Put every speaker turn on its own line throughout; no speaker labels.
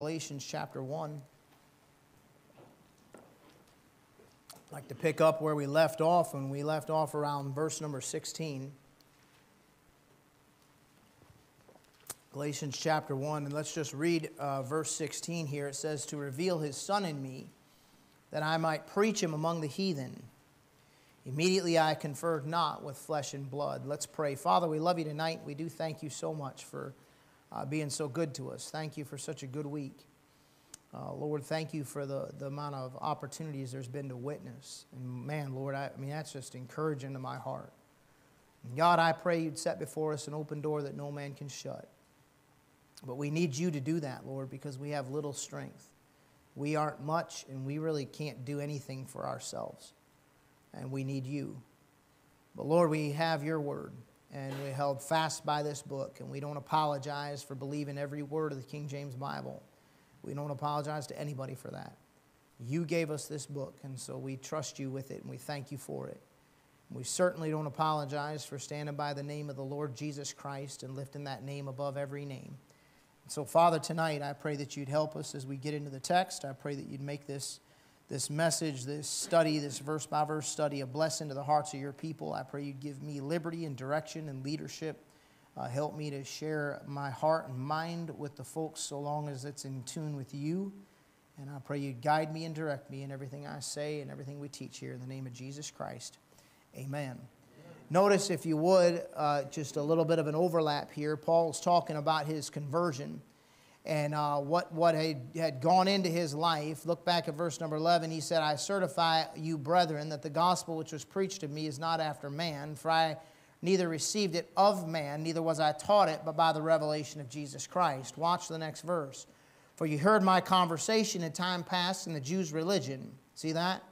Galatians chapter 1. I'd like to pick up where we left off, and we left off around verse number 16. Galatians chapter 1, and let's just read uh, verse 16 here. It says, To reveal his Son in me, that I might preach him among the heathen. Immediately I conferred not with flesh and blood. Let's pray. Father, we love you tonight. We do thank you so much for uh, being so good to us. Thank you for such a good week. Uh, Lord, thank you for the, the amount of opportunities there's been to witness. And man, Lord, I, I mean, that's just encouraging to my heart. And God, I pray you'd set before us an open door that no man can shut. But we need you to do that, Lord, because we have little strength. We aren't much, and we really can't do anything for ourselves. And we need you. But Lord, we have your word and we held fast by this book, and we don't apologize for believing every word of the King James Bible. We don't apologize to anybody for that. You gave us this book, and so we trust you with it, and we thank you for it. We certainly don't apologize for standing by the name of the Lord Jesus Christ and lifting that name above every name. So, Father, tonight I pray that you'd help us as we get into the text. I pray that you'd make this this message, this study, this verse by verse study, a blessing to the hearts of your people. I pray you'd give me liberty and direction and leadership. Uh, help me to share my heart and mind with the folks so long as it's in tune with you. And I pray you'd guide me and direct me in everything I say and everything we teach here in the name of Jesus Christ. Amen. Notice, if you would, uh, just a little bit of an overlap here. Paul's talking about his conversion and uh, what, what had, had gone into his life. Look back at verse number 11. He said, I certify you, brethren, that the gospel which was preached to me is not after man, for I neither received it of man, neither was I taught it, but by the revelation of Jesus Christ. Watch the next verse. For you heard my conversation in time past in the Jews' religion. See that?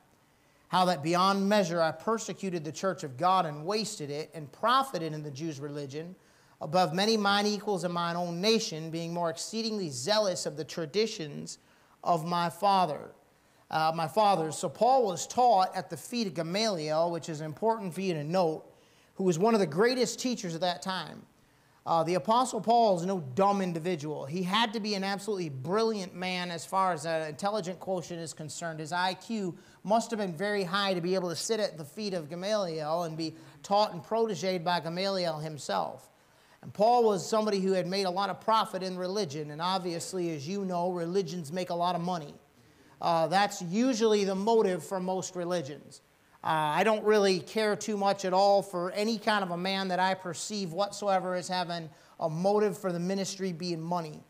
How that beyond measure I persecuted the church of God and wasted it, and profited in the Jews' religion above many mine equals in mine own nation, being more exceedingly zealous of the traditions of my father. Uh, my fathers. So Paul was taught at the feet of Gamaliel, which is important for you to note, who was one of the greatest teachers of that time. Uh, the Apostle Paul is no dumb individual. He had to be an absolutely brilliant man as far as an intelligent quotient is concerned. His IQ must have been very high to be able to sit at the feet of Gamaliel and be taught and protéged by Gamaliel himself. And Paul was somebody who had made a lot of profit in religion, and obviously, as you know, religions make a lot of money. Uh, that's usually the motive for most religions. Uh, I don't really care too much at all for any kind of a man that I perceive whatsoever as having a motive for the ministry being money.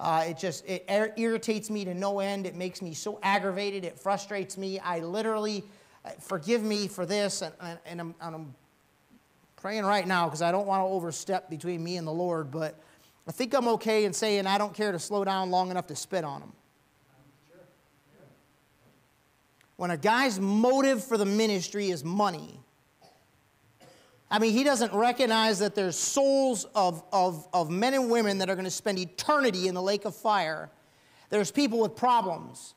Uh, it just it irritates me to no end. It makes me so aggravated. It frustrates me. I literally, uh, forgive me for this, and, and, and I'm, and I'm praying right now because I don't want to overstep between me and the Lord, but I think I'm okay in saying I don't care to slow down long enough to spit on him. When a guy's motive for the ministry is money, I mean, he doesn't recognize that there's souls of, of, of men and women that are going to spend eternity in the lake of fire. There's people with problems.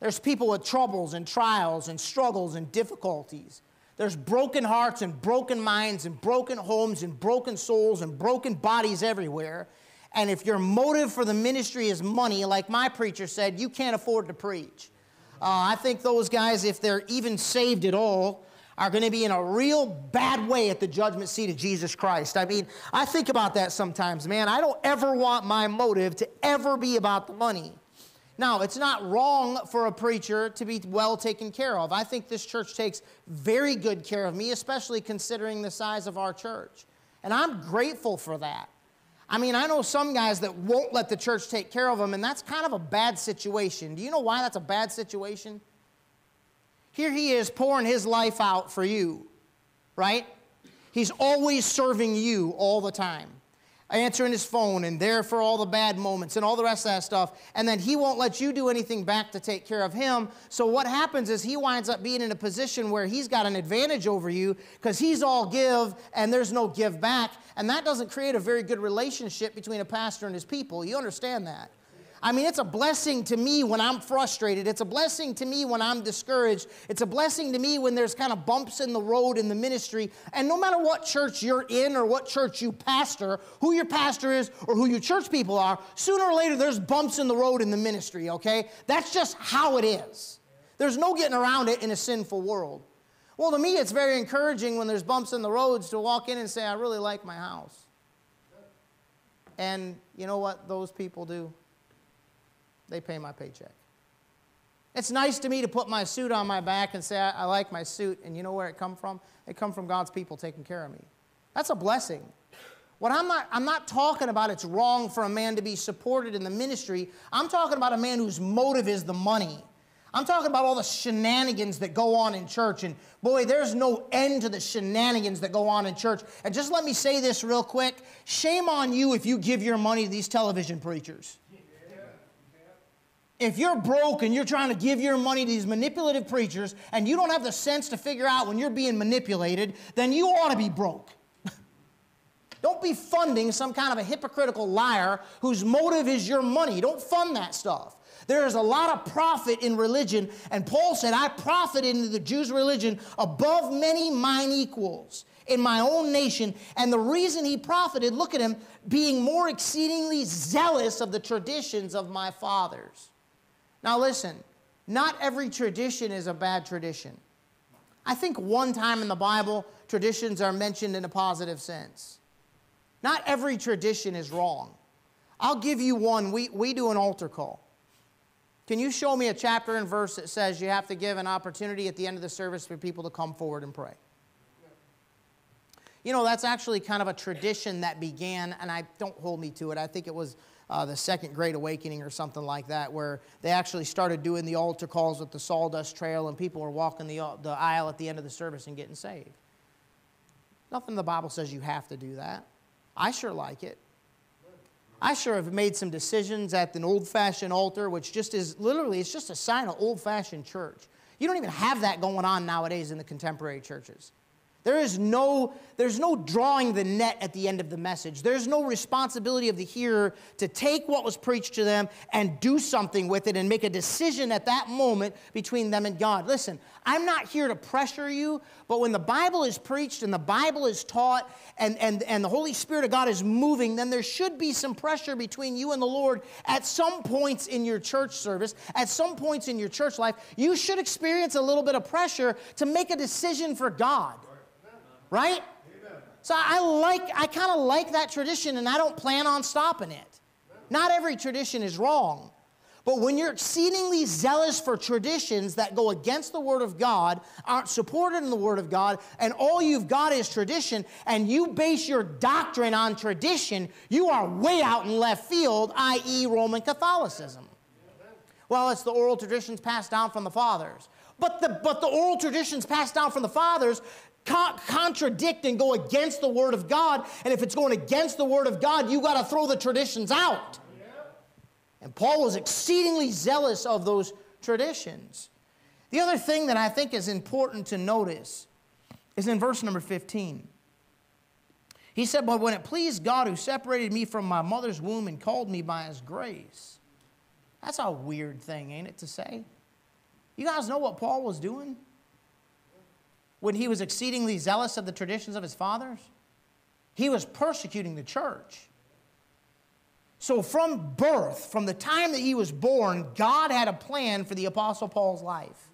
There's people with troubles and trials and struggles and difficulties. There's broken hearts and broken minds and broken homes and broken souls and broken bodies everywhere. And if your motive for the ministry is money, like my preacher said, you can't afford to preach. Uh, I think those guys, if they're even saved at all, are going to be in a real bad way at the judgment seat of Jesus Christ. I mean, I think about that sometimes, man. I don't ever want my motive to ever be about the money. Now, it's not wrong for a preacher to be well taken care of. I think this church takes very good care of me, especially considering the size of our church. And I'm grateful for that. I mean, I know some guys that won't let the church take care of them, and that's kind of a bad situation. Do you know why that's a bad situation? Here he is pouring his life out for you, right? He's always serving you all the time answering his phone and there for all the bad moments and all the rest of that stuff. And then he won't let you do anything back to take care of him. So what happens is he winds up being in a position where he's got an advantage over you because he's all give and there's no give back. And that doesn't create a very good relationship between a pastor and his people. You understand that? I mean, it's a blessing to me when I'm frustrated. It's a blessing to me when I'm discouraged. It's a blessing to me when there's kind of bumps in the road in the ministry. And no matter what church you're in or what church you pastor, who your pastor is or who your church people are, sooner or later there's bumps in the road in the ministry, okay? That's just how it is. There's no getting around it in a sinful world. Well, to me, it's very encouraging when there's bumps in the roads to walk in and say, I really like my house. And you know what those people do? They pay my paycheck. It's nice to me to put my suit on my back and say, I, I like my suit, and you know where it come from? It come from God's people taking care of me. That's a blessing. What I'm not, I'm not talking about it's wrong for a man to be supported in the ministry. I'm talking about a man whose motive is the money. I'm talking about all the shenanigans that go on in church. And boy, there's no end to the shenanigans that go on in church. And just let me say this real quick shame on you if you give your money to these television preachers if you're broke and you're trying to give your money to these manipulative preachers and you don't have the sense to figure out when you're being manipulated, then you ought to be broke. don't be funding some kind of a hypocritical liar whose motive is your money. Don't fund that stuff. There is a lot of profit in religion, and Paul said, I profited in the Jews' religion above many mine equals in my own nation. And the reason he profited, look at him, being more exceedingly zealous of the traditions of my fathers. Now, listen, not every tradition is a bad tradition. I think one time in the Bible, traditions are mentioned in a positive sense. Not every tradition is wrong. I'll give you one. We, we do an altar call. Can you show me a chapter and verse that says you have to give an opportunity at the end of the service for people to come forward and pray? You know, that's actually kind of a tradition that began, and I don't hold me to it. I think it was uh, the Second Great Awakening or something like that, where they actually started doing the altar calls with the sawdust trail and people were walking the, the aisle at the end of the service and getting saved. Nothing in the Bible says you have to do that. I sure like it. I sure have made some decisions at an old fashioned altar, which just is literally, it's just a sign of old fashioned church. You don't even have that going on nowadays in the contemporary churches. There is no, there's no drawing the net at the end of the message. There's no responsibility of the hearer to take what was preached to them and do something with it and make a decision at that moment between them and God. Listen, I'm not here to pressure you, but when the Bible is preached and the Bible is taught and, and, and the Holy Spirit of God is moving, then there should be some pressure between you and the Lord at some points in your church service, at some points in your church life. You should experience a little bit of pressure to make a decision for God right? Amen. So I like, I kind of like that tradition and I don't plan on stopping it. Not every tradition is wrong. But when you're exceedingly zealous for traditions that go against the Word of God, aren't supported in the Word of God, and all you've got is tradition, and you base your doctrine on tradition, you are way out in left field, i.e., Roman Catholicism. Well, it's the oral traditions passed down from the fathers. But the, but the oral traditions passed down from the fathers con- contradict and go against the Word of God. And if it's going against the Word of God, you got to throw the traditions out. And Paul was exceedingly zealous of those traditions. The other thing that I think is important to notice is in verse number 15. He said, But when it pleased God who separated me from my mother's womb and called me by his grace. That's a weird thing, ain't it, to say? You guys know what Paul was doing? When he was exceedingly zealous of the traditions of his fathers? He was persecuting the church. So, from birth, from the time that he was born, God had a plan for the Apostle Paul's life.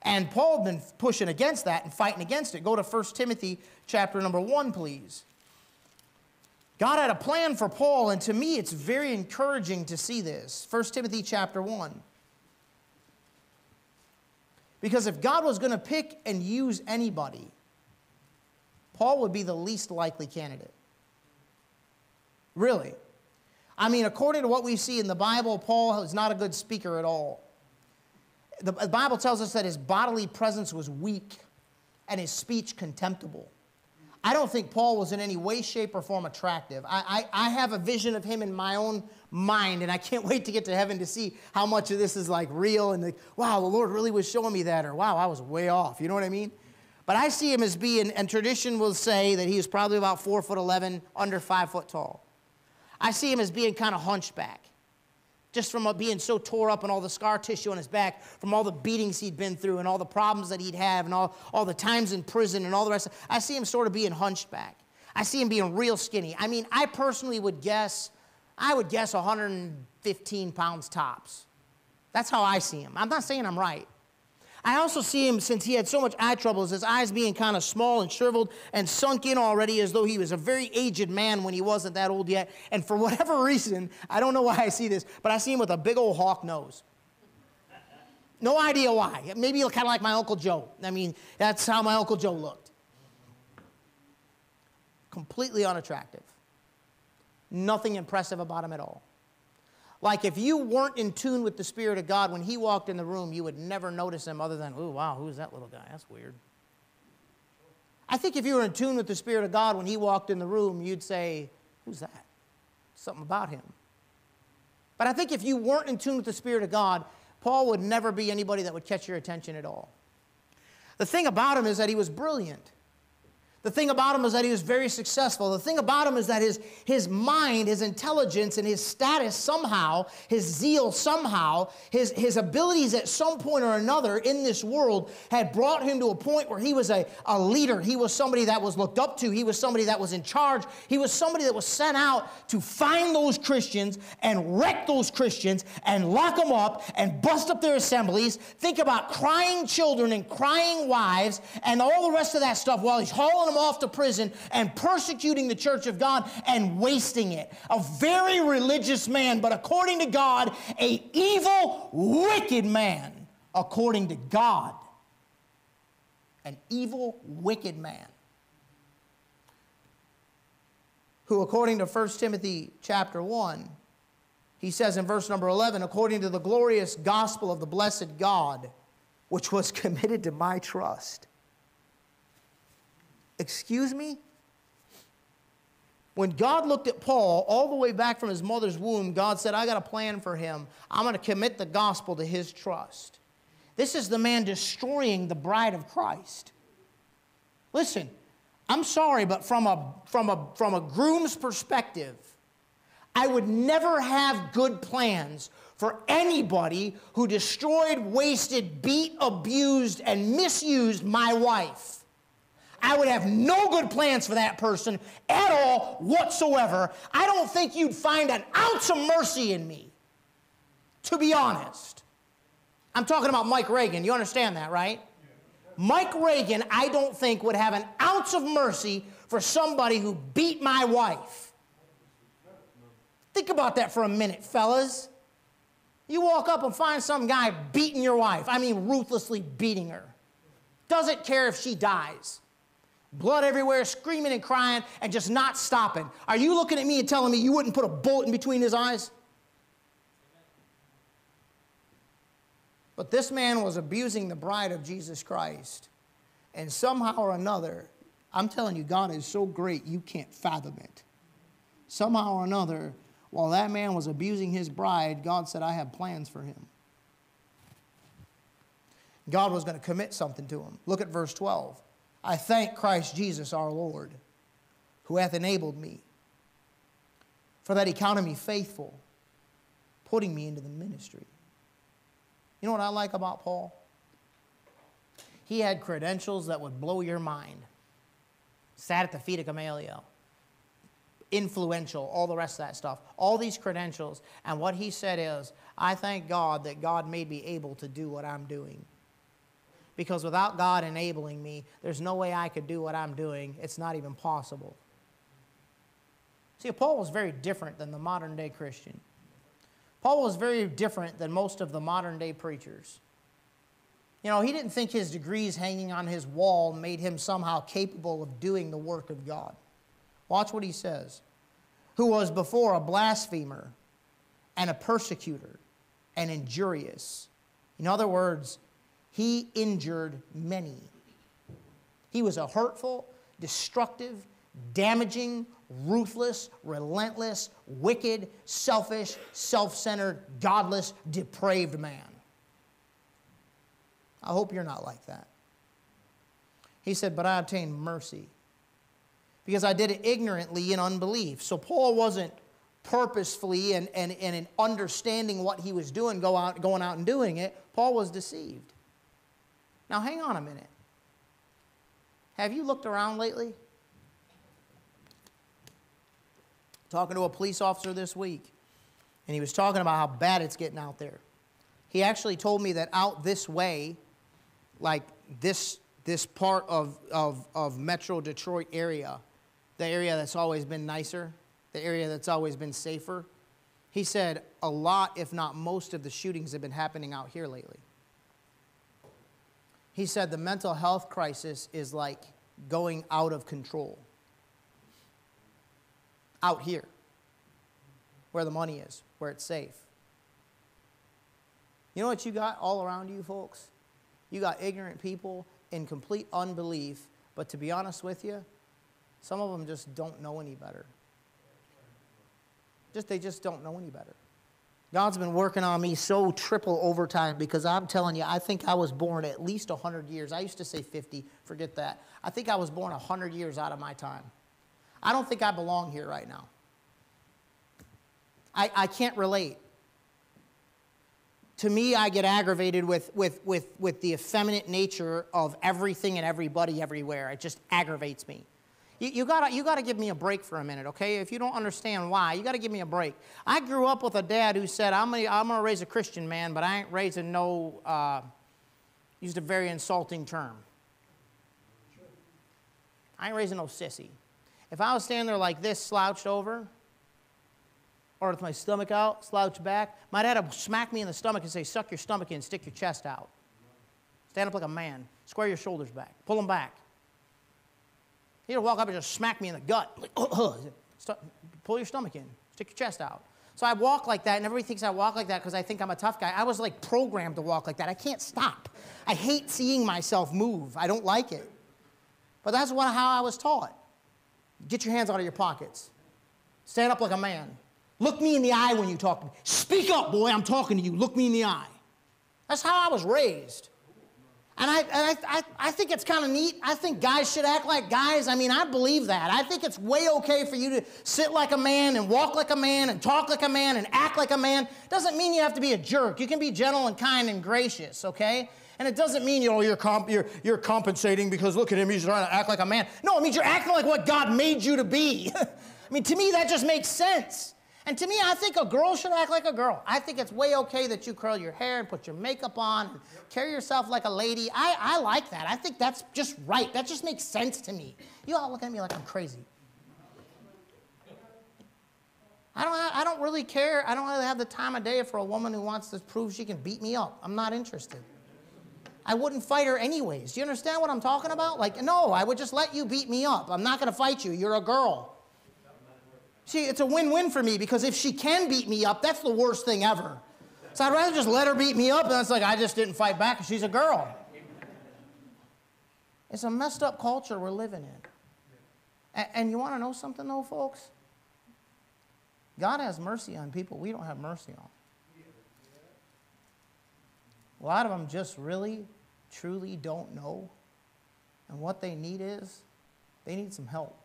And Paul had been pushing against that and fighting against it. Go to 1 Timothy chapter number 1, please. God had a plan for Paul, and to me, it's very encouraging to see this. 1 Timothy chapter 1. Because if God was going to pick and use anybody, Paul would be the least likely candidate. Really. I mean, according to what we see in the Bible, Paul is not a good speaker at all. The Bible tells us that his bodily presence was weak and his speech contemptible. I don't think Paul was in any way, shape, or form attractive. I, I, I, have a vision of him in my own mind, and I can't wait to get to heaven to see how much of this is like real and like, wow, the Lord really was showing me that, or wow, I was way off. You know what I mean? But I see him as being, and tradition will say that he is probably about four foot 11, under five foot tall. I see him as being kind of hunchback just from being so tore up and all the scar tissue on his back, from all the beatings he'd been through and all the problems that he'd have and all, all the times in prison and all the rest. I see him sort of being hunchback. I see him being real skinny. I mean, I personally would guess, I would guess 115 pounds tops. That's how I see him. I'm not saying I'm right. I also see him, since he had so much eye troubles, his eyes being kind of small and shriveled and sunk in already as though he was a very aged man when he wasn't that old yet. And for whatever reason, I don't know why I see this, but I see him with a big old hawk nose. No idea why. Maybe kind of like my Uncle Joe. I mean, that's how my Uncle Joe looked. Completely unattractive. Nothing impressive about him at all. Like if you weren't in tune with the Spirit of God when He walked in the room, you would never notice Him other than, oh, wow, who's that little guy? That's weird. I think if you were in tune with the Spirit of God when He walked in the room, you'd say, who's that? Something about Him. But I think if you weren't in tune with the Spirit of God, Paul would never be anybody that would catch your attention at all. The thing about him is that he was brilliant. The thing about him is that he was very successful. The thing about him is that his, his mind, his intelligence, and his status somehow, his zeal somehow, his, his abilities at some point or another in this world had brought him to a point where he was a, a leader. He was somebody that was looked up to. He was somebody that was in charge. He was somebody that was sent out to find those Christians and wreck those Christians and lock them up and bust up their assemblies. Think about crying children and crying wives and all the rest of that stuff while he's hauling them off to prison and persecuting the church of God and wasting it. A very religious man, but according to God, a evil, wicked man according to God. An evil, wicked man. Who, according to 1 Timothy chapter 1, he says in verse number 11, according to the glorious gospel of the blessed God, which was committed to my trust Excuse me? When God looked at Paul all the way back from his mother's womb, God said, I got a plan for him. I'm going to commit the gospel to his trust. This is the man destroying the bride of Christ. Listen, I'm sorry, but from a, from a, from a groom's perspective, I would never have good plans for anybody who destroyed, wasted, beat, abused, and misused my wife. I would have no good plans for that person at all whatsoever. I don't think you'd find an ounce of mercy in me, to be honest. I'm talking about Mike Reagan. You understand that, right? Mike Reagan, I don't think, would have an ounce of mercy for somebody who beat my wife. Think about that for a minute, fellas. You walk up and find some guy beating your wife. I mean, ruthlessly beating her. Doesn't care if she dies blood everywhere, screaming and crying, and just not stopping. Are you looking at me and telling me you wouldn't put a bullet in between his eyes? But this man was abusing the bride of Jesus Christ. And somehow or another, I'm telling you, God is so great, you can't fathom it. Somehow or another, while that man was abusing his bride, God said, I have plans for him. God was going to commit something to him. Look at verse 12. I thank Christ Jesus our Lord, who hath enabled me, for that he counted me faithful, putting me into the ministry. You know what I like about Paul? He had credentials that would blow your mind. Sat at the feet of Gamaliel, influential, all the rest of that stuff. All these credentials. And what he said is, I thank God that God made me able to do what I'm doing because without God enabling me, there's no way I could do what I'm doing. It's not even possible. See, Paul was very different than the modern day Christian. Paul was very different than most of the modern day preachers. You know, he didn't think his degrees hanging on his wall made him somehow capable of doing the work of God. Watch what he says. Who was before a blasphemer and a persecutor and injurious. In other words, he injured many. He was a hurtful, destructive, damaging, ruthless, relentless, wicked, selfish, self centered, godless, depraved man. I hope you're not like that. He said, But I obtained mercy because I did it ignorantly in unbelief. So Paul wasn't purposefully and, and, and in understanding what he was doing, go out, going out and doing it, Paul was deceived. Now, hang on a minute. Have you looked around lately? Talking to a police officer this week, and he was talking about how bad it's getting out there. He actually told me that out this way, like this, this part of, of, of Metro Detroit area, the area that's always been nicer, the area that's always been safer, he said a lot, if not most, of the shootings have been happening out here lately. He said the mental health crisis is like going out of control out here, where the money is, where it's safe. You know what you got all around you, folks? You got ignorant people in complete unbelief, but to be honest with you, some of them just don't know any better. Just they just don't know any better. God's been working on me so triple overtime because I'm telling you, I think I was born at least 100 years. I used to say 50, forget that. I think I was born 100 years out of my time. I don't think I belong here right now. I, I can't relate. To me, I get aggravated with, with, with, with the effeminate nature of everything and everybody everywhere. It just aggravates me. You, you, gotta, you gotta give me a break for a minute, okay? If you don't understand why, you gotta give me a break. I grew up with a dad who said, I'm gonna, I'm gonna raise a Christian man, but I ain't raising no, uh, used a very insulting term. I ain't raising no sissy. If I was standing there like this, slouched over, or with my stomach out, slouched back, my dad would smack me in the stomach and say, Suck your stomach in, stick your chest out. Stand up like a man, square your shoulders back, pull them back. He'd walk up and just smack me in the gut. Like, oh, pull your stomach in, stick your chest out. So I walk like that, and everybody thinks I walk like that because I think I'm a tough guy. I was like programmed to walk like that. I can't stop. I hate seeing myself move. I don't like it. But that's what, how I was taught. Get your hands out of your pockets. Stand up like a man. Look me in the eye when you talk to me. Speak up, boy, I'm talking to you. Look me in the eye. That's how I was raised. And I, and I, I, I think it's kind of neat. I think guys should act like guys. I mean, I believe that. I think it's way okay for you to sit like a man and walk like a man and talk like a man and act like a man. Doesn't mean you have to be a jerk. You can be gentle and kind and gracious, okay? And it doesn't mean, you know, you're, comp- you're, you're compensating because look at him, he's trying to act like a man. No, it means you're acting like what God made you to be. I mean, to me, that just makes sense. And to me, I think a girl should act like a girl. I think it's way okay that you curl your hair and put your makeup on and carry yourself like a lady. I, I like that. I think that's just right. That just makes sense to me. You all look at me like I'm crazy. I don't, I don't really care. I don't really have the time of day for a woman who wants to prove she can beat me up. I'm not interested. I wouldn't fight her anyways. Do you understand what I'm talking about? Like, no, I would just let you beat me up. I'm not going to fight you. You're a girl. See, it's a win win for me because if she can beat me up, that's the worst thing ever. So I'd rather just let her beat me up and it's like I just didn't fight back because she's a girl. It's a messed up culture we're living in. And, and you want to know something, though, folks? God has mercy on people we don't have mercy on. A lot of them just really, truly don't know. And what they need is they need some help.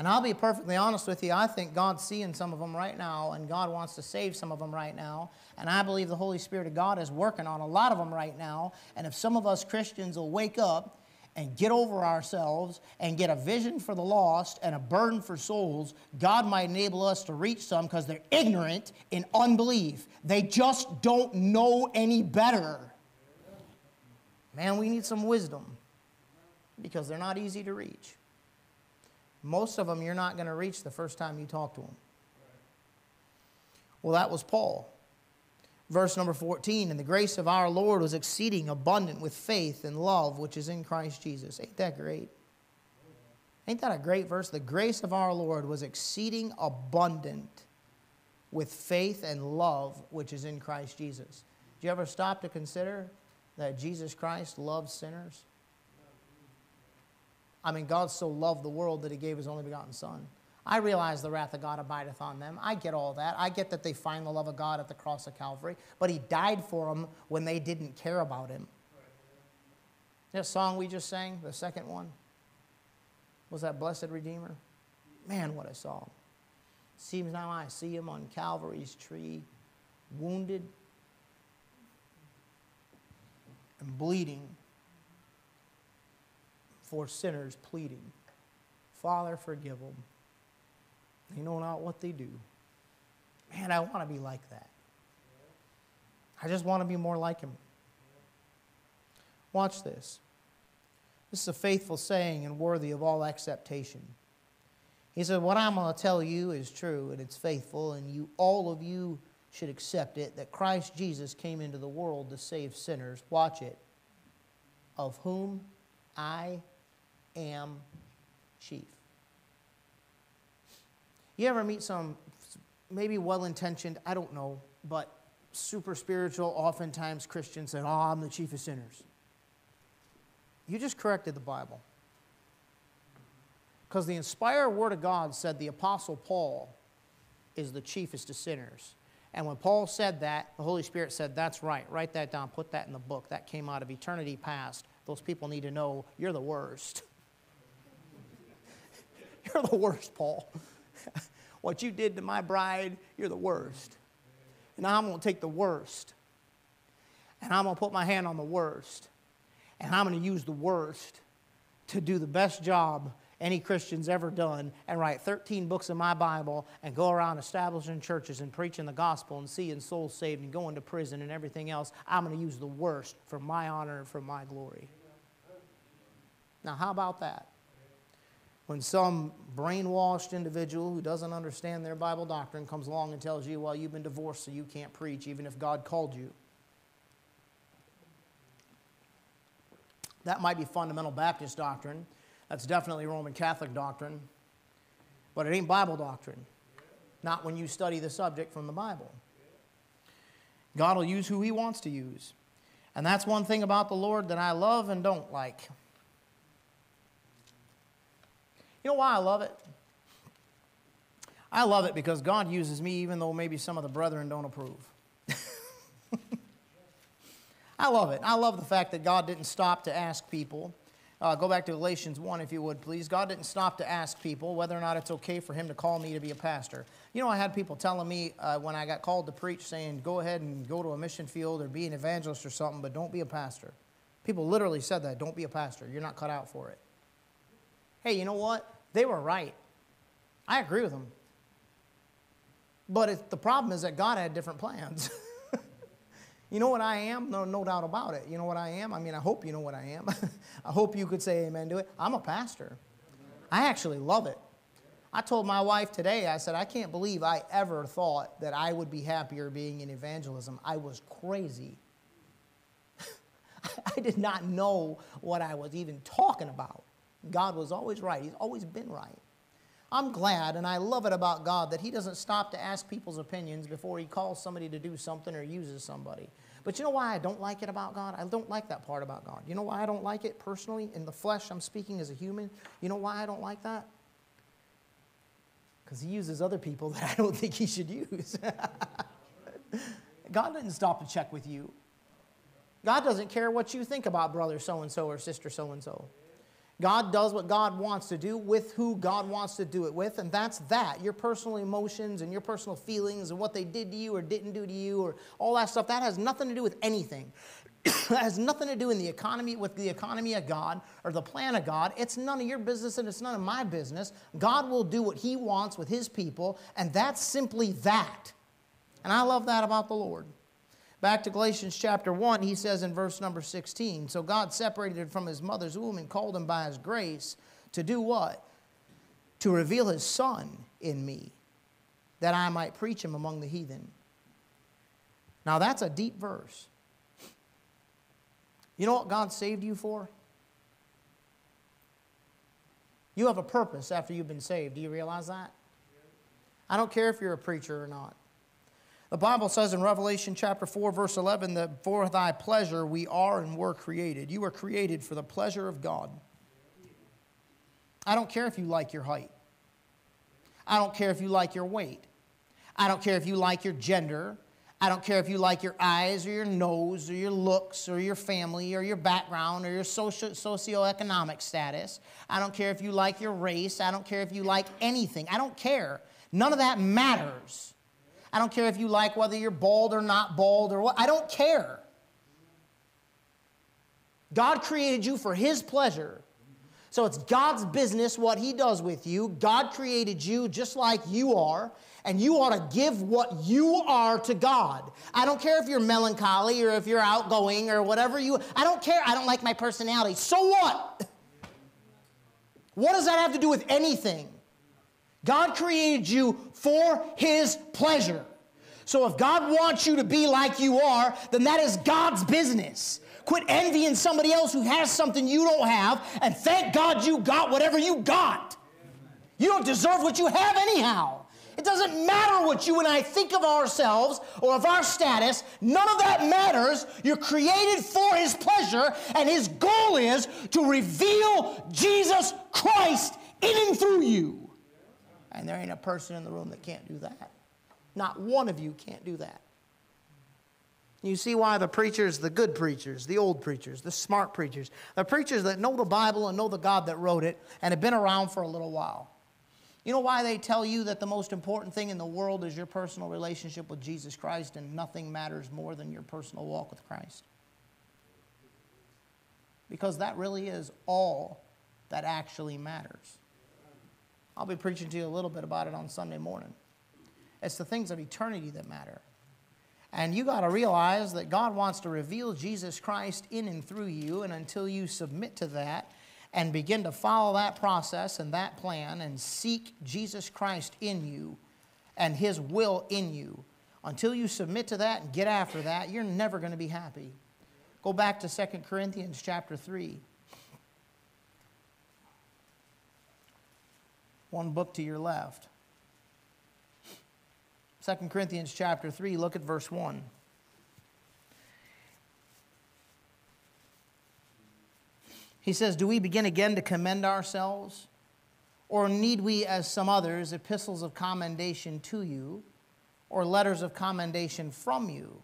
And I'll be perfectly honest with you, I think God's seeing some of them right now, and God wants to save some of them right now. And I believe the Holy Spirit of God is working on a lot of them right now. And if some of us Christians will wake up and get over ourselves and get a vision for the lost and a burden for souls, God might enable us to reach some because they're ignorant in unbelief. They just don't know any better. Man, we need some wisdom because they're not easy to reach. Most of them you're not going to reach the first time you talk to them. Well, that was Paul. Verse number 14, and the grace of our Lord was exceeding abundant with faith and love which is in Christ Jesus. Ain't that great? Ain't that a great verse? The grace of our Lord was exceeding abundant with faith and love which is in Christ Jesus. Do you ever stop to consider that Jesus Christ loves sinners? I mean, God so loved the world that he gave his only begotten Son. I realize the wrath of God abideth on them. I get all that. I get that they find the love of God at the cross of Calvary, but he died for them when they didn't care about him. That song we just sang, the second one, was that Blessed Redeemer? Man, what a song. Seems now I see him on Calvary's tree, wounded and bleeding for sinners pleading, Father, forgive them. They know not what they do. Man, I want to be like that. I just want to be more like him. Watch this. This is a faithful saying and worthy of all acceptation. He said, What I'm going to tell you is true and it's faithful, and you, all of you should accept it that Christ Jesus came into the world to save sinners. Watch it. Of whom I am chief. You ever meet some maybe well intentioned, I don't know, but super spiritual, oftentimes Christians say, Oh, I'm the chief of sinners. You just corrected the Bible. Because the inspired word of God said the Apostle Paul is the chiefest of sinners. And when Paul said that, the Holy Spirit said, That's right. Write that down. Put that in the book. That came out of eternity past. Those people need to know you're the worst. you're the worst, Paul. what you did to my bride, you're the worst. And I'm going to take the worst. And I'm going to put my hand on the worst. And I'm going to use the worst to do the best job any Christian's ever done and write 13 books of my Bible and go around establishing churches and preaching the gospel and seeing souls saved and going to prison and everything else. I'm going to use the worst for my honor and for my glory. Now, how about that? When some brainwashed individual who doesn't understand their Bible doctrine comes along and tells you, well, you've been divorced, so you can't preach, even if God called you. That might be fundamental Baptist doctrine. That's definitely Roman Catholic doctrine. But it ain't Bible doctrine. Not when you study the subject from the Bible. God will use who He wants to use. And that's one thing about the Lord that I love and don't like. You know why I love it? I love it because God uses me even though maybe some of the brethren don't approve. I love it. I love the fact that God didn't stop to ask people uh, go back to Galatians 1, if you would, please. God didn't stop to ask people whether or not it's okay for Him to call me to be a pastor. You know, I had people telling me uh, when I got called to preach, saying, go ahead and go to a mission field or be an evangelist or something, but don't be a pastor. People literally said that don't be a pastor. You're not cut out for it. Hey, you know what? They were right. I agree with them. But it, the problem is that God had different plans. You know what I am? No, no doubt about it. You know what I am? I mean, I hope you know what I am. I hope you could say amen to it. I'm a pastor. I actually love it. I told my wife today, I said, I can't believe I ever thought that I would be happier being in evangelism. I was crazy. I did not know what I was even talking about. God was always right, He's always been right. I'm glad and I love it about God that He doesn't stop to ask people's opinions before He calls somebody to do something or uses somebody. But you know why I don't like it about God? I don't like that part about God. You know why I don't like it personally? In the flesh, I'm speaking as a human. You know why I don't like that? Because He uses other people that I don't think He should use. God didn't stop to check with you. God doesn't care what you think about brother so and so or sister so and so. God does what God wants to do with who God wants to do it with, and that's that. Your personal emotions and your personal feelings and what they did to you or didn't do to you or all that stuff, that has nothing to do with anything. that has nothing to do in the economy with the economy of God or the plan of God. It's none of your business and it's none of my business. God will do what he wants with his people, and that's simply that. And I love that about the Lord. Back to Galatians chapter 1, he says in verse number 16 So God separated him from his mother's womb and called him by his grace to do what? To reveal his son in me, that I might preach him among the heathen. Now that's a deep verse. You know what God saved you for? You have a purpose after you've been saved. Do you realize that? I don't care if you're a preacher or not. The Bible says in Revelation chapter 4, verse 11, that for thy pleasure we are and were created. You were created for the pleasure of God. I don't care if you like your height. I don't care if you like your weight. I don't care if you like your gender. I don't care if you like your eyes or your nose or your looks or your family or your background or your social, socioeconomic status. I don't care if you like your race. I don't care if you like anything. I don't care None of that matters. I don't care if you like whether you're bald or not bald or what. I don't care. God created you for His pleasure. So it's God's business what He does with you. God created you just like you are, and you ought to give what you are to God. I don't care if you're melancholy or if you're outgoing or whatever you, I don't care. I don't like my personality. So what? What does that have to do with anything? God created you for His pleasure. So if God wants you to be like you are, then that is God's business. Quit envying somebody else who has something you don't have, and thank God you got whatever you got. You don't deserve what you have anyhow. It doesn't matter what you and I think of ourselves or of our status. None of that matters. You're created for His pleasure, and His goal is to reveal Jesus Christ in and through you. And there ain't a person in the room that can't do that. Not one of you can't do that. You see why the preachers, the good preachers, the old preachers, the smart preachers, the preachers that know the Bible and know the God that wrote it and have been around for a little while. You know why they tell you that the most important thing in the world is your personal relationship with Jesus Christ and nothing matters more than your personal walk with Christ? Because that really is all that actually matters. I'll be preaching to you a little bit about it on Sunday morning. It's the things of eternity that matter. And you got to realize that God wants to reveal Jesus Christ in and through you, and until you submit to that and begin to follow that process and that plan and seek Jesus Christ in you and His will in you, until you submit to that and get after that, you're never going to be happy. Go back to 2 Corinthians chapter 3. One book to your left. 2 Corinthians chapter 3, look at verse 1. He says, Do we begin again to commend ourselves? Or need we, as some others, epistles of commendation to you, or letters of commendation from you?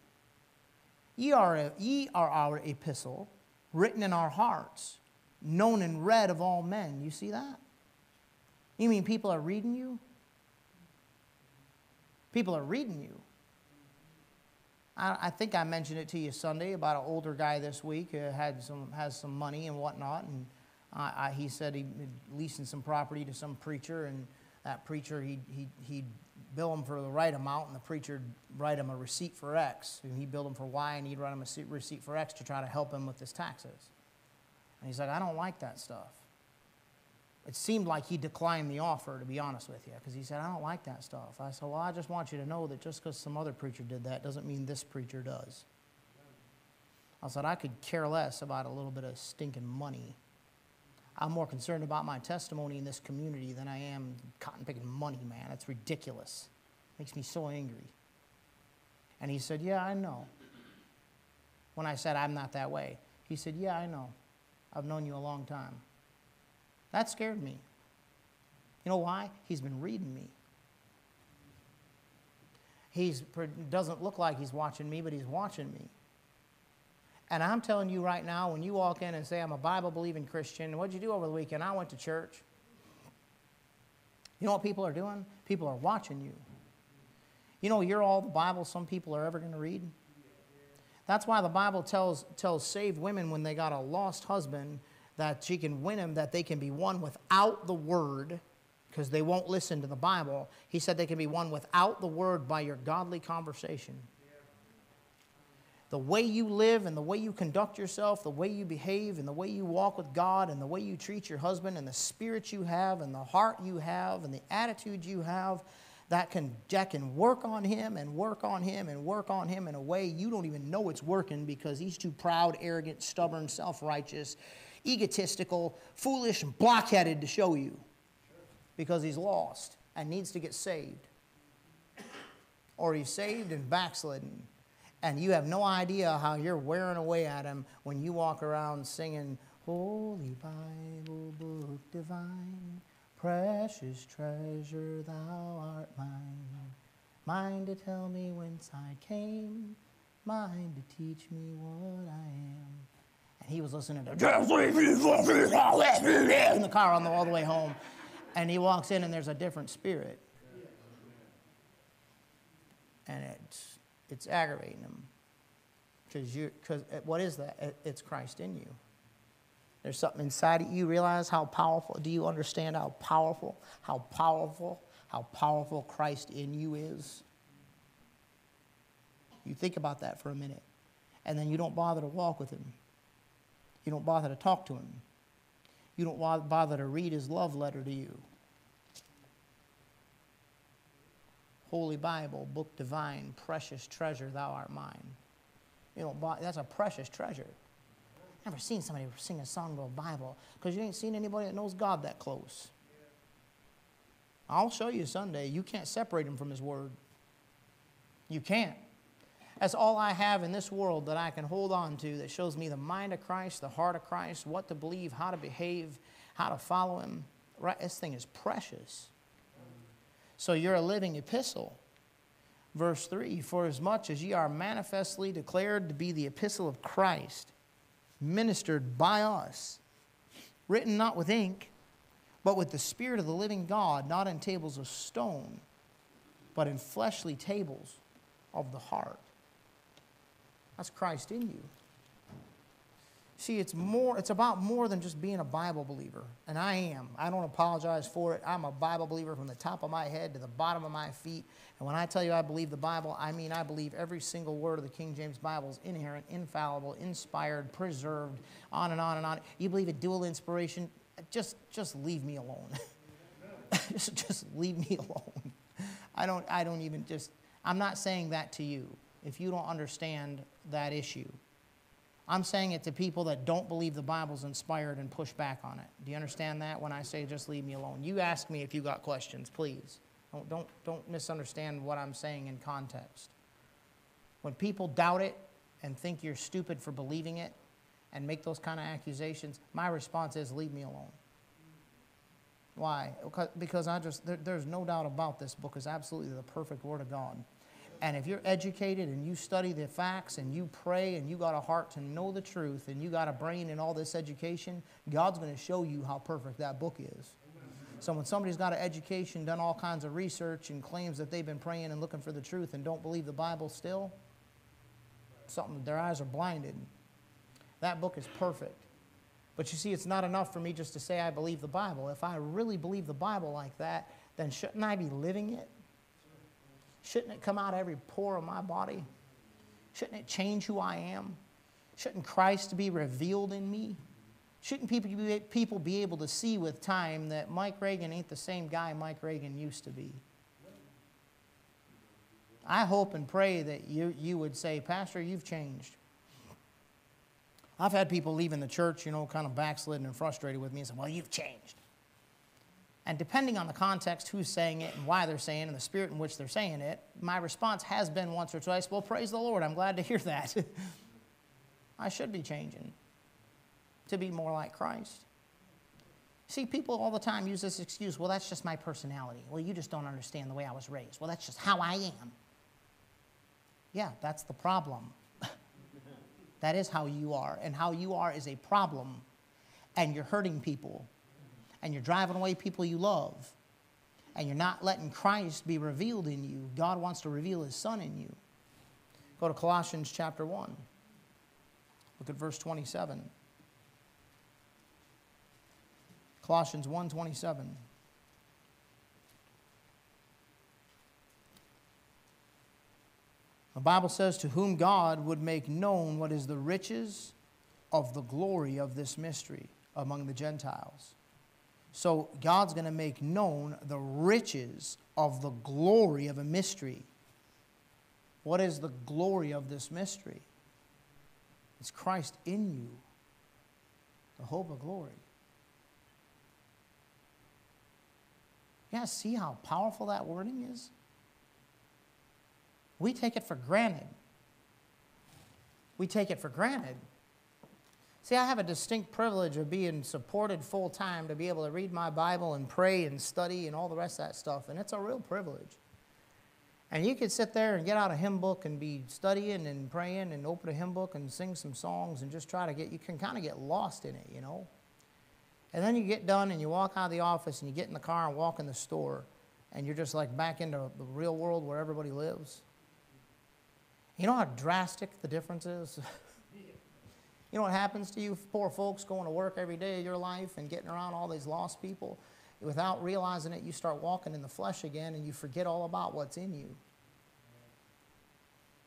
Ye are, ye are our epistle, written in our hearts, known and read of all men. You see that? You mean people are reading you? People are reading you. I, I, think I mentioned it to you Sunday about an older guy this week who had some, has some money and whatnot. And I, I, he said he uh, leasing some property to some preacher, and that preacher, he, he, he'd bill him for the right amount, and the preacher'd write him a receipt for X. And he billed him for Y, and he'd write him a receipt for X to try to help him with his taxes. And he's like, I don't like that stuff. It seemed like he declined the offer, to be honest with you, because he said, I don't like that stuff. I said, Well, I just want you to know that just because some other preacher did that doesn't mean this preacher does. I said, I could care less about a little bit of stinking money. I'm more concerned about my testimony in this community than I am cotton picking money, man. It's ridiculous. It makes me so angry. And he said, Yeah, I know. When I said, I'm not that way, he said, Yeah, I know. I've known you a long time. That scared me. You know why? He's been reading me. He doesn't look like he's watching me, but he's watching me. And I'm telling you right now, when you walk in and say, I'm a Bible believing Christian, what'd you do over the weekend? I went to church. You know what people are doing? People are watching you. You know, you're all the Bible some people are ever going to read. That's why the Bible tells, tells saved women when they got a lost husband that she can win them, that they can be won without the word, because they won't listen to the Bible. He said they can be won without the word by your godly conversation. The way you live and the way you conduct yourself, the way you behave and the way you walk with God and the way you treat your husband and the spirit you have and the heart you have and the attitude you have, that can, that can work on him and work on him and work on him in a way you don't even know it's working because he's too proud, arrogant, stubborn, self righteous egotistical, foolish, and blockheaded to show you because he's lost and needs to get saved. Or he's saved and backslidden. And you have no idea how you're wearing away at him when you walk around singing, Holy Bible, book divine, precious treasure, thou art mine. Mine to tell me whence I came, mine to teach me what I am. And he was listening to in the car on the all the way home. And he walks in and there's a different spirit. and it's, it's aggravating him. Because you, because eh, what is that? It's Christ in you. There's something inside of you. You realize how powerful. Do you understand how powerful, how powerful, how powerful Christ in you is? You think about that for a minute. And then you don't bother to walk with him. You don't bother to talk to him. You don't bother to read his love letter to you. Holy Bible, book divine, precious treasure, thou art mine. You know, that's a precious treasure. i Never seen somebody sing a song about Bible because you ain't seen anybody that knows God that close. I'll show you Sunday. You can't separate him from his word. You can't. That's all I have in this world that I can hold on to that shows me the mind of Christ, the heart of Christ, what to believe, how to behave, how to follow him. Right? This thing is precious. So you're a living epistle. Verse 3 For as much as ye are manifestly declared to be the epistle of Christ, ministered by us, written not with ink, but with the Spirit of the living God, not in tables of stone, but in fleshly tables of the heart. That's Christ in you. See, it's more, it's about more than just being a Bible believer. And I am. I don't apologize for it. I'm a Bible believer from the top of my head to the bottom of my feet. And when I tell you I believe the Bible, I mean I believe every single word of the King James Bible is inerrant, infallible, inspired, preserved, on and on and on. You believe in dual inspiration? Just, just leave me alone. just, just leave me alone. I don't, I don't even just, I'm not saying that to you if you don't understand that issue. I'm saying it to people that don't believe the Bible's inspired and push back on it. Do you understand that when I say just leave me alone? You ask me if you got questions, please. Don't, don't, don't misunderstand what I'm saying in context. When people doubt it and think you're stupid for believing it and make those kind of accusations, my response is leave me alone. Why? Because I just, there, there's no doubt about this book is absolutely the perfect Word of God. And if you're educated and you study the facts and you pray and you got a heart to know the truth and you got a brain in all this education, God's going to show you how perfect that book is. So when somebody's got an education, done all kinds of research, and claims that they've been praying and looking for the truth and don't believe the Bible still, something their eyes are blinded. That book is perfect. But you see, it's not enough for me just to say I believe the Bible. If I really believe the Bible like that, then shouldn't I be living it? Shouldn't it come out every pore of my body? Shouldn't it change who I am? Shouldn't Christ be revealed in me? Shouldn't people be, people be able to see with time that Mike Reagan ain't the same guy Mike Reagan used to be? I hope and pray that you, you would say, Pastor, you've changed. I've had people leaving the church, you know, kind of backslidden and frustrated with me and say, Well, you've changed. And depending on the context, who's saying it and why they're saying it and the spirit in which they're saying it, my response has been once or twice, well, praise the Lord. I'm glad to hear that. I should be changing to be more like Christ. See, people all the time use this excuse, well, that's just my personality. Well, you just don't understand the way I was raised. Well, that's just how I am. Yeah, that's the problem. that is how you are. And how you are is a problem. And you're hurting people and you're driving away people you love and you're not letting Christ be revealed in you, God wants to reveal his son in you. Go to Colossians chapter 1. Look at verse 27. Colossians 1:27. The Bible says to whom God would make known what is the riches of the glory of this mystery among the Gentiles so God's going to make known the riches of the glory of a mystery. What is the glory of this mystery? It's Christ in you, the hope of glory. Guys see how powerful that wording is? We take it for granted. We take it for granted. See, I have a distinct privilege of being supported full time to be able to read my Bible and pray and study and all the rest of that stuff, and it's a real privilege. And you could sit there and get out a hymn book and be studying and praying and open a hymn book and sing some songs and just try to get, you can kind of get lost in it, you know. And then you get done and you walk out of the office and you get in the car and walk in the store and you're just like back into the real world where everybody lives. You know how drastic the difference is? you know what happens to you poor folks going to work every day of your life and getting around all these lost people? Without realizing it, you start walking in the flesh again and you forget all about what's in you.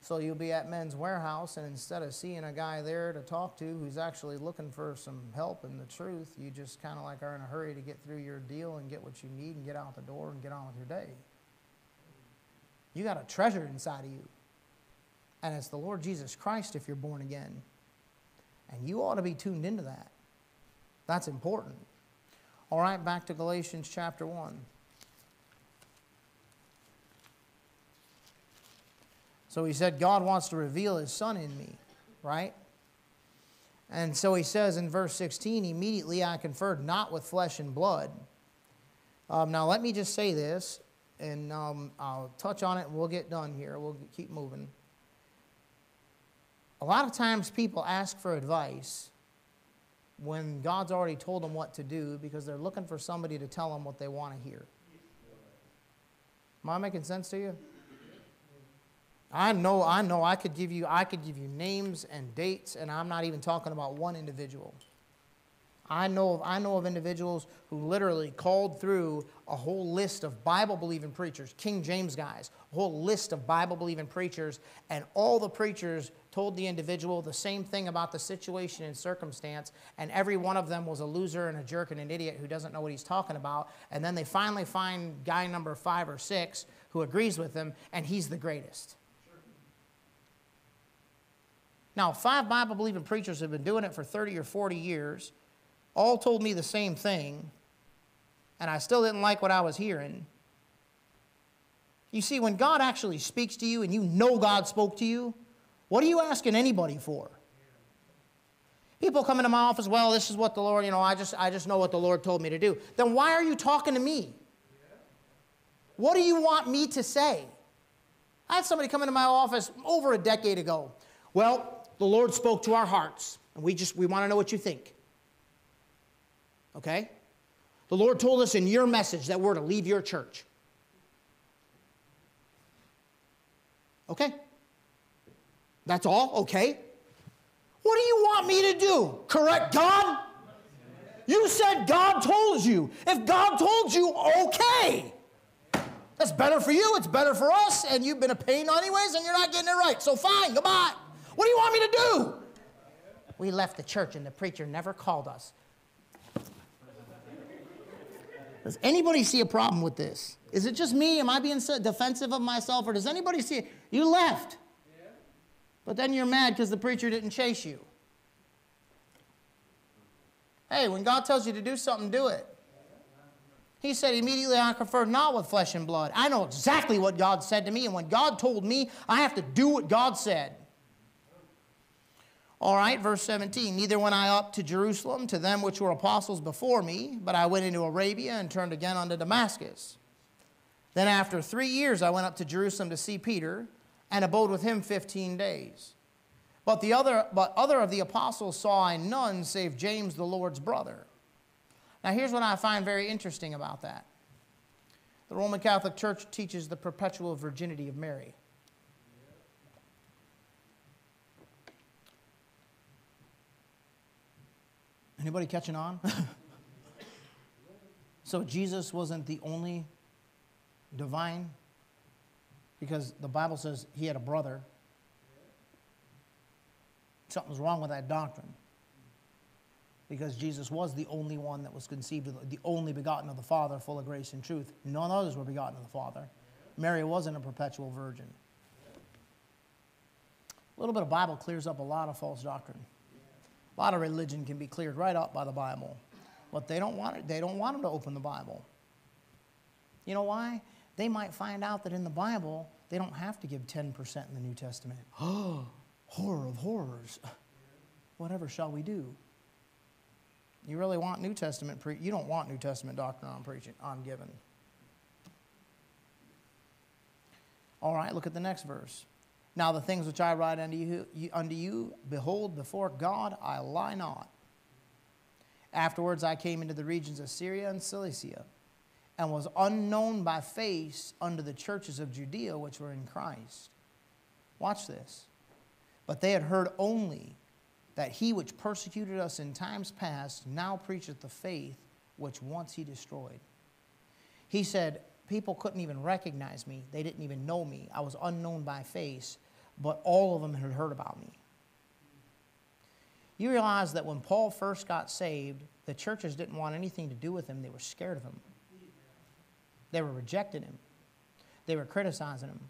So you'll be at Men's Wearhouse, and instead of seeing a guy there to talk to who's actually looking for some help in the truth, you just kind of like are in a hurry to get through your deal and get what you need and get out the door and get on with your day. You got a treasure inside of you. And it's the Lord Jesus Christ if you're born again. And you ought to be tuned into that. That's important. All right, back to Galatians chapter 1. So he said, God wants to reveal his son in me, right? And so he says in verse 16, immediately I conferred not with flesh and blood. Um, now, let me just say this, and um, I'll touch on it and we'll get done here. We'll keep moving. A lot of times people ask for advice when God's already told them what to do because they're looking for somebody to tell them what they want to hear. Am I making sense to you? I know, I know I could give you I could give you names and dates, and I'm not even talking about one individual. I know of, I know of individuals who literally called through a whole list of Bible believing preachers, King James guys, a whole list of Bible believing preachers, and all the preachers told the individual the same thing about the situation and circumstance, and every one of them was a loser and a jerk and an idiot who doesn't know what he's talking about. And then they finally find guy number five or six who agrees with them, and he's the greatest. Now, five Bible believing preachers have been doing it for 30 or 40 years all told me the same thing, and I still didn't like what I was hearing. You see, when God actually speaks to you and you know God spoke to you, what are you asking anybody for? People come into my office, well, this is what the Lord, you know, I just, I just know what the Lord told me to do. Then why are you talking to me? What do you want me to say? I had somebody come into my office over a decade ago. Well, the Lord spoke to our hearts, and we just we want to know what you think. Okay? The Lord told us in your message that we're to leave your church. Okay? That's all? Okay? What do you want me to do? Correct God? You said God told you. If God told you, okay. That's better for you, it's better for us, and you've been a pain anyways, and you're not getting it right. So fine, goodbye. What do you want me to do? We left the church, and the preacher never called us. Does anybody see a problem with this? Is it just me? Am I being defensive of myself? Or does anybody see it? You left. But then you're mad because the preacher didn't chase you. Hey, when God tells you to do something, do it. He said, immediately I confer not with flesh and blood. I know exactly what God said to me, and when God told me, I have to do what God said. All right, verse 17. Neither went I up to Jerusalem to them which were apostles before me, but I went into Arabia and turned again unto Damascus. Then after three years I went up to Jerusalem to see Peter and abode with him 15 days. But, the other, but other of the apostles saw I none save James the Lord's brother. Now here's what I find very interesting about that. The Roman Catholic Church teaches the perpetual virginity of Mary. Anybody catching on? so Jesus wasn't the only divine because the Bible says he had a brother. Something's wrong with that doctrine. Because Jesus was the only one that was conceived, of the only begotten of the Father, full of grace and truth. None others were begotten of the Father. Mary wasn't a perpetual virgin. A little bit of Bible clears up a lot of false doctrine. A lot of religion can be cleared right up by the Bible. But they don't want it. They don't want them to open the Bible. You know why? They might find out that in the Bible, they don't have to give 10% in the New Testament. Oh, horror of horrors. Whatever shall we do? You really want New Testament pre- you don't want New Testament doctrine on preaching on giving. All right, look at the next verse. Now the things which I write unto you, unto you, behold, before God I lie not. Afterwards I came into the regions of Syria and Cilicia, and was unknown by face unto the churches of Judea which were in Christ. Watch this. But they had heard only that he which persecuted us in times past now preacheth the faith which once he destroyed. He said, People couldn't even recognize me. They didn't even know me. I was unknown by face, but all of them had heard about me. You realize that when Paul first got saved, the churches didn't want anything to do with him. They were scared of him. They were rejecting him. They were criticizing him.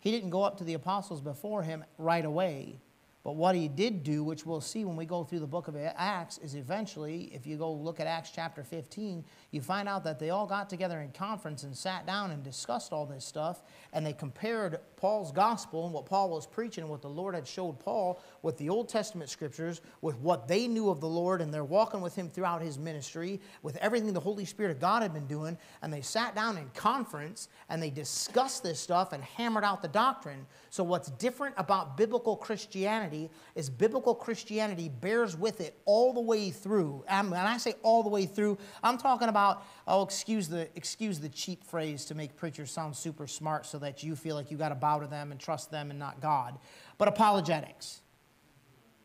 He didn't go up to the apostles before him right away. But what he did do, which we'll see when we go through the book of Acts, is eventually, if you go look at Acts chapter 15, you find out that they all got together in conference and sat down and discussed all this stuff, and they compared Paul's gospel and what Paul was preaching and what the Lord had showed Paul with the Old Testament scriptures, with what they knew of the Lord, and they're walking with him throughout his ministry, with everything the Holy Spirit of God had been doing, and they sat down in conference and they discussed this stuff and hammered out the doctrine. So, what's different about biblical Christianity is biblical Christianity bears with it all the way through. And when I say all the way through, I'm talking about, oh, excuse the, excuse the cheap phrase to make preachers sound super smart so that you feel like you got to bow to them and trust them and not God, but apologetics.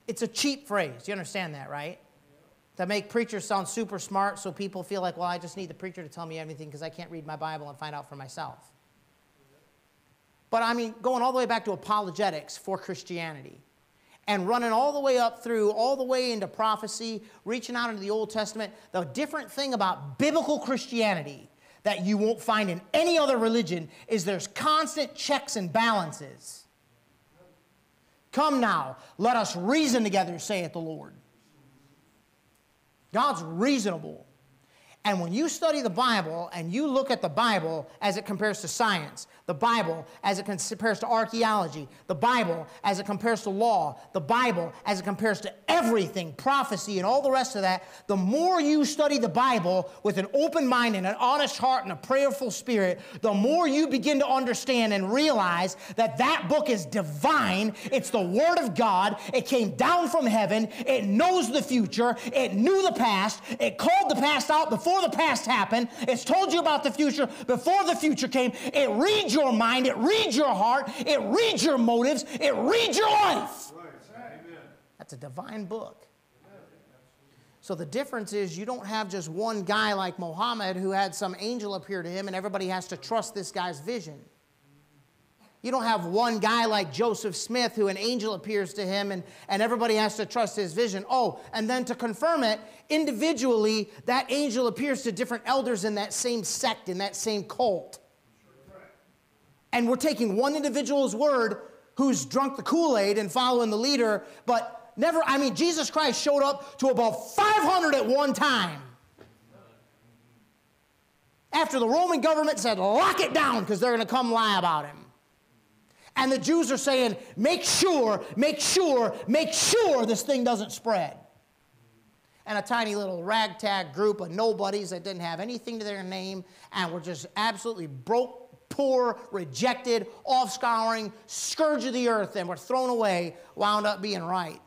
It's a cheap phrase. You understand that, right? To make preachers sound super smart so people feel like, well, I just need the preacher to tell me everything because I can't read my Bible and find out for myself. But I mean, going all the way back to apologetics for Christianity and running all the way up through, all the way into prophecy, reaching out into the Old Testament. The different thing about biblical Christianity that you won't find in any other religion is there's constant checks and balances. Come now, let us reason together, saith the Lord. God's reasonable. And when you study the Bible and you look at the Bible as it compares to science, the Bible as it compares to archaeology, the Bible as it compares to law, the Bible as it compares to everything, prophecy, and all the rest of that, the more you study the Bible with an open mind and an honest heart and a prayerful spirit, the more you begin to understand and realize that that book is divine. It's the Word of God. It came down from heaven. It knows the future. It knew the past. It called the past out before before the past happened. It's told you about the future before the future came. It reads your mind, it reads your heart, it reads your motives, it reads your life. That's a divine book. So the difference is you don't have just one guy like Muhammad who had some angel appear to him and everybody has to trust this guy's vision. You don't have one guy like Joseph Smith who an angel appears to him and, and everybody has to trust his vision. Oh, and then to confirm it, individually, that angel appears to different elders in that same sect, in that same cult. And we're taking one individual's word who's drunk the Kool Aid and following the leader, but never, I mean, Jesus Christ showed up to about 500 at one time. After the Roman government said, lock it down because they're going to come lie about him. And the Jews are saying, make sure, make sure, make sure this thing doesn't spread. And a tiny little ragtag group of nobodies that didn't have anything to their name and were just absolutely broke, poor, rejected, off scouring, scourge of the earth, and were thrown away, wound up being right.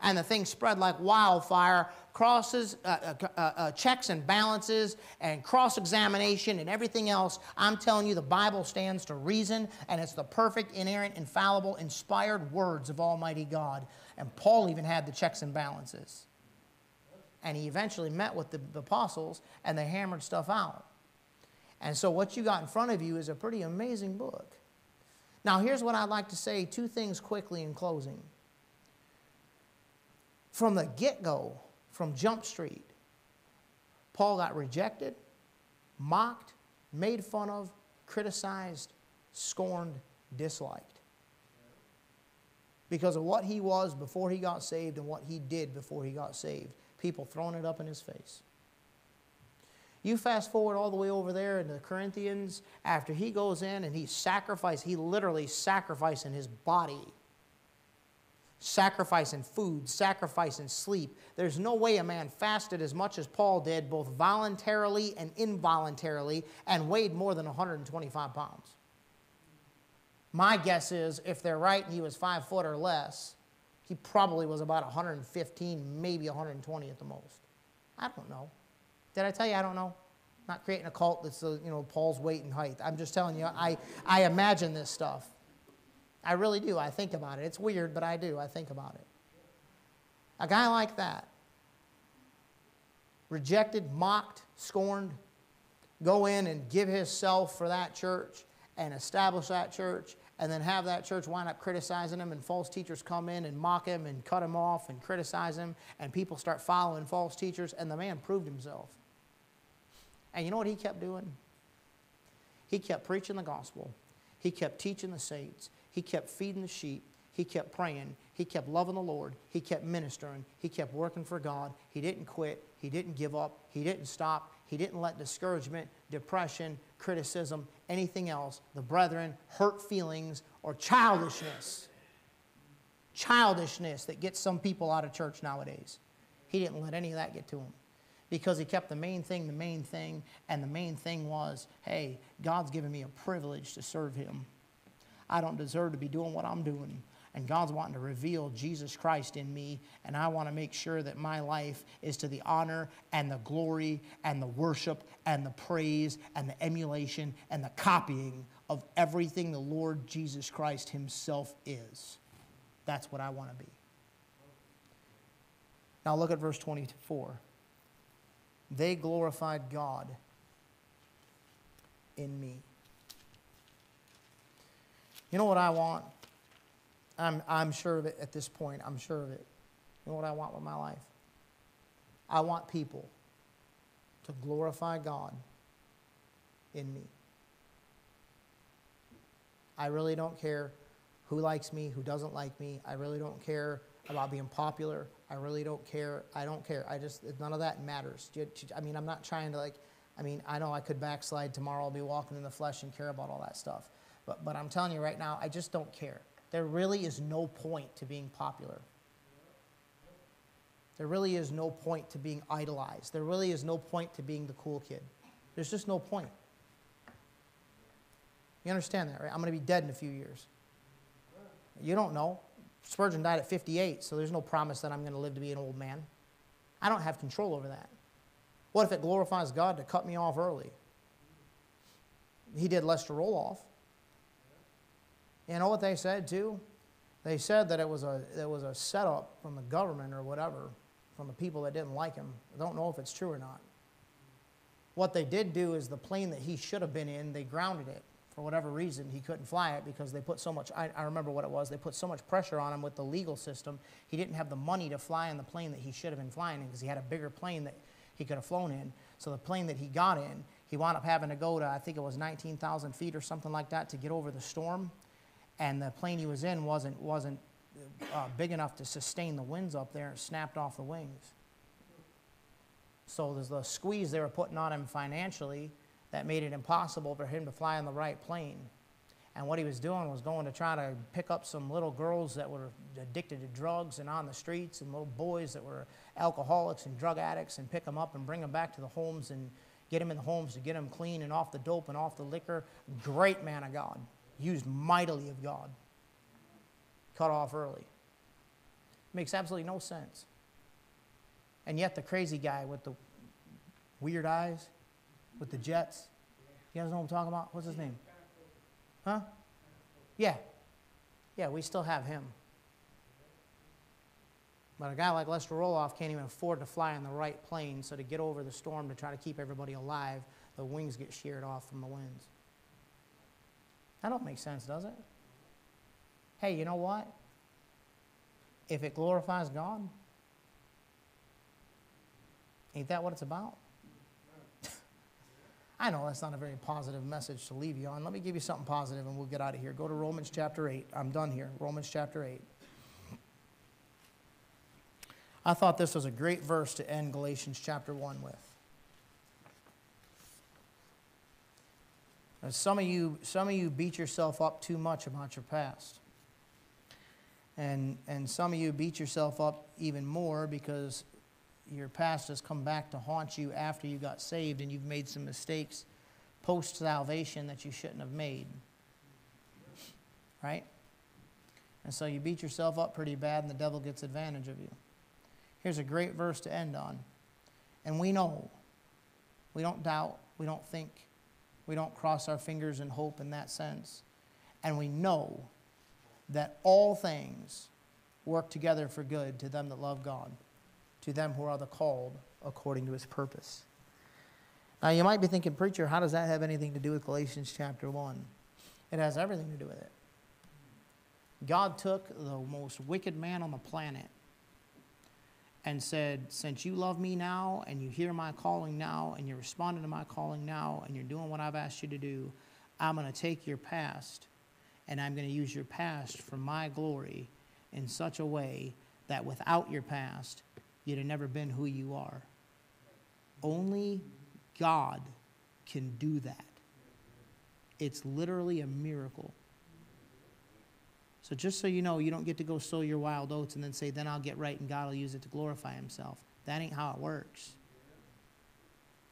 And the thing spread like wildfire crosses, uh, uh, uh, uh, checks and balances, and cross examination and everything else, I'm telling you, the Bible stands to reason, and it's the perfect, inerrant, infallible, inspired words of Almighty God. And Paul even had the checks and balances. And he eventually met with the, the apostles, and they hammered stuff out. And so, what you got in front of you is a pretty amazing book. Now, here's what I'd like to say two things quickly in closing. From the get go, from Jump Street. Paul got rejected, mocked, made fun of, criticized, scorned, disliked. Because of what he was before he got saved and what he did before he got saved. People throwing it up in his face. You fast forward all the way over there in the Corinthians, after he goes in and he sacrificed, he literally sacrificing his body sacrificing food, sacrificing sleep. There's no way a man fasted as much as Paul did, both voluntarily and involuntarily, and weighed more than 125 pounds. My guess is if they're right and he was five foot or less, he probably was about 115, maybe 120 at the most. I don't know. Did I tell you I don't know? not creating a cult that's, uh, you know, Paul's weight and height. I'm just telling you, I, I imagine this stuff. I really do. I think about it. It's weird, but I do. I think about it. A guy like that, rejected, mocked, scorned, go in and give himself for that church and establish that church and then have that church wind up criticizing him and false teachers come in and mock him and cut him off and criticize him and people start following false teachers and the man proved himself. And you know what he kept doing? He kept preaching the gospel. He kept teaching the saints. He kept feeding the sheep. He kept praying. He kept loving the Lord. He kept ministering. He kept working for God. He didn't quit. He didn't give up. He didn't stop. He didn't let discouragement, depression, criticism, anything else, the brethren, hurt feelings, or childishness. Childishness that gets some people out of church nowadays. He didn't let any of that get to him because he kept the main thing the main thing, and the main thing was hey, God's given me a privilege to serve him. I don't deserve to be doing what I'm doing. And God's wanting to reveal Jesus Christ in me, and I want to make sure that my life is to the honor and the glory and the worship and the praise and the emulation and the copying of everything the Lord Jesus Christ Himself is. That's what I want to be. Now look at verse 24. They glorified God in me. You know what I want? I'm, I'm sure of it at this point. I'm sure of it. You know what I want with my life? I want people to glorify God in me. I really don't care who likes me, who doesn't like me. I really don't care about being popular. I really don't care. I don't care. I just, none of that matters. I mean, I'm not trying to like, I mean, I know I could backslide tomorrow. I'll be walking in the flesh and care about all that stuff. But, but I'm telling you right now, I just don't care. There really is no point to being popular. There really is no point to being idolized. There really is no point to being the cool kid. There's just no point. You understand that, right? I'm going to be dead in a few years. You don't know. Spurgeon died at 58, so there's no promise that I'm going to live to be an old man. I don't have control over that. What if it glorifies God to cut me off early? He did Lester Roloff. You know what they said too? They said that it was a it was a setup from the government or whatever, from the people that didn't like him. I don't know if it's true or not. What they did do is the plane that he should have been in, they grounded it for whatever reason. He couldn't fly it because they put so much. I, I remember what it was. They put so much pressure on him with the legal system. He didn't have the money to fly in the plane that he should have been flying in because he had a bigger plane that he could have flown in. So the plane that he got in, he wound up having to go to I think it was 19,000 feet or something like that to get over the storm and the plane he was in wasn't, wasn't uh, big enough to sustain the winds up there and snapped off the wings. So there's the squeeze they were putting on him financially that made it impossible for him to fly on the right plane. And what he was doing was going to try to pick up some little girls that were addicted to drugs and on the streets, and little boys that were alcoholics and drug addicts, and pick them up and bring them back to the homes and get them in the homes to get them clean and off the dope and off the liquor. Great man of God used mightily of God, cut off early. Makes absolutely no sense. And yet, the crazy guy with the weird eyes, with the jets, you guys know what I'm talking about? What's his name? Huh? Yeah. Yeah, we still have him. But a guy like Lester Roloff can't even afford to fly in the right plane, so to get over the storm to try to keep everybody alive, the wings get sheared off from the winds. That don't make sense, does it? Hey, you know what? If it glorifies God, ain't that what it's about? I know that's not a very positive message to leave you on. Let me give you something positive and we'll get out of here. Go to Romans chapter 8. I'm done here. Romans chapter 8. I thought this was a great verse to end Galatians chapter 1 with. Some of you, some of you beat yourself up too much about your past. And, and some of you beat yourself up even more because your past has come back to haunt you after you got saved and you've made some mistakes post salvation that you shouldn't have made. Right? And so you beat yourself up pretty bad and the devil gets advantage of you. Here's a great verse to end on. And we know, we don't doubt, we don't think, we don't cross our fingers and hope in that sense. And we know that all things work together for good to them that love God, to them who are the called according to his purpose. Now, you might be thinking, Preacher, how does that have anything to do with Galatians chapter 1? It has everything to do with it. God took the most wicked man on the planet and said, Since you love me now, and you hear my calling now, and you're responding to my calling now, and you're doing what I've asked you to do, I'm going to take your past and I'm going to use your past for my glory in such a way that without your past, you'd have never been who you are. Only God can do that. It's literally a miracle. So, just so you know, you don't get to go sow your wild oats and then say, then I'll get right and God will use it to glorify Himself. That ain't how it works.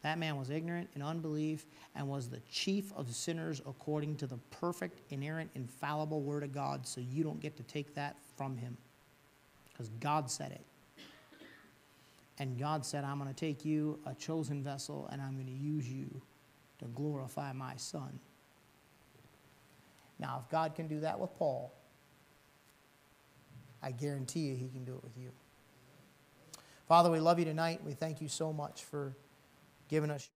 That man was ignorant in unbelief and was the chief of sinners according to the perfect, inerrant, infallible Word of God. So, you don't get to take that from him because God said it. And God said, I'm going to take you, a chosen vessel, and I'm going to use you to glorify my Son. Now, if God can do that with Paul, I guarantee you he can do it with you. Father, we love you tonight. We thank you so much for giving us.